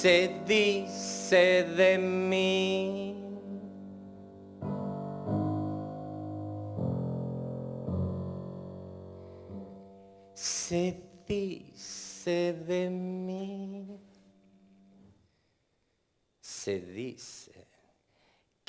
se dice de mí? Se dice de mí. Se dice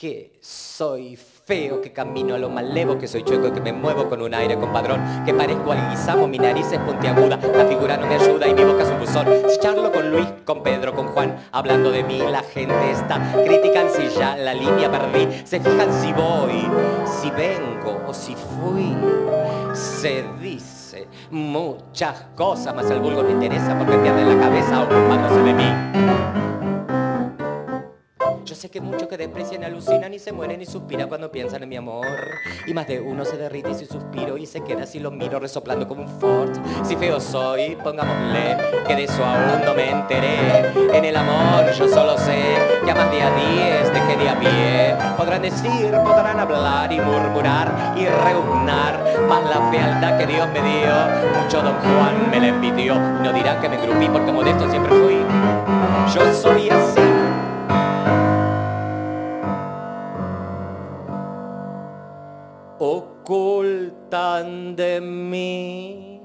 que soy feo, que camino a lo malevo, que soy chueco, que me muevo con un aire compadrón, que parezco al guisamo, mi nariz es puntiaguda, la figura no me ayuda y mi boca es un buzón. Si charlo con Luis, con Pedro, con Juan, hablando de mí, la gente está, critican si ya la línea perdí, se fijan si voy, si vengo o si fui. Se dice muchas cosas, más al vulgo me interesa porque pierde la cabeza ocupándose de mí. Sé que muchos que desprecian alucinan y se mueren y suspiran cuando piensan en mi amor. Y más de uno se derrite y si suspiro y se queda si lo miro resoplando como un Ford. Si feo soy, pongámosle que de eso aún no me enteré. En el amor yo solo sé que a más de a diez dejé de a pie. Podrán decir, podrán hablar y murmurar y reugnar. Más la fealdad que Dios me dio, mucho don Juan me la envidió. No dirán que me engrupí porque modesto siempre fui. Yo soy ocultan de mí.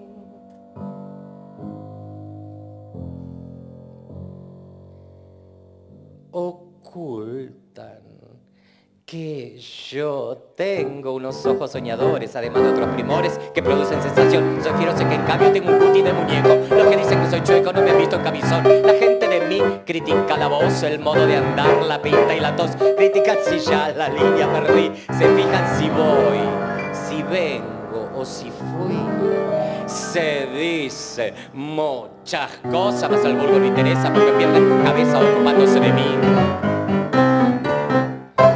Ocultan que yo tengo unos ojos soñadores, además de otros primores que producen sensación. Soy fiero, sé que en cambio tengo un cuti de muñeco. Los que dicen que soy chueco no me han visto en camisón. La gente critica la voz, el modo de andar, la pinta y la tos. Critican si ya la línea perdí. Se fijan si voy, si vengo o si fui. Se dice muchas cosas, más al vulgo no interesa porque pierden cabeza ocupándose de mí.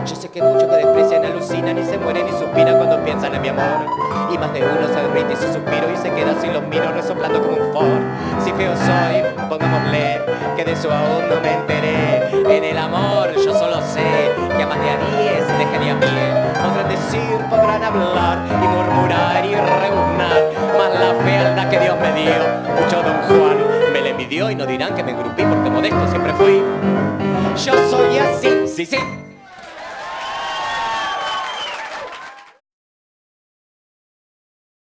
Yo sé que muchos que desprecian alucinan y se mueren y suspiran cuando piensan en mi amor. Y más de uno se derrite y su suspiro y se queda sin los miro resoplando como un Ford. Si feo soy, pongámosle de eso aún no me enteré. En el amor yo solo sé que a más de a diez dejaría pie. Podrán decir, podrán hablar y murmurar y rebuznar. Más la fealdad que Dios me dio, mucho don Juan me le midió y no dirán que me engrupí porque modesto siempre fui. Yo soy así, sí, sí.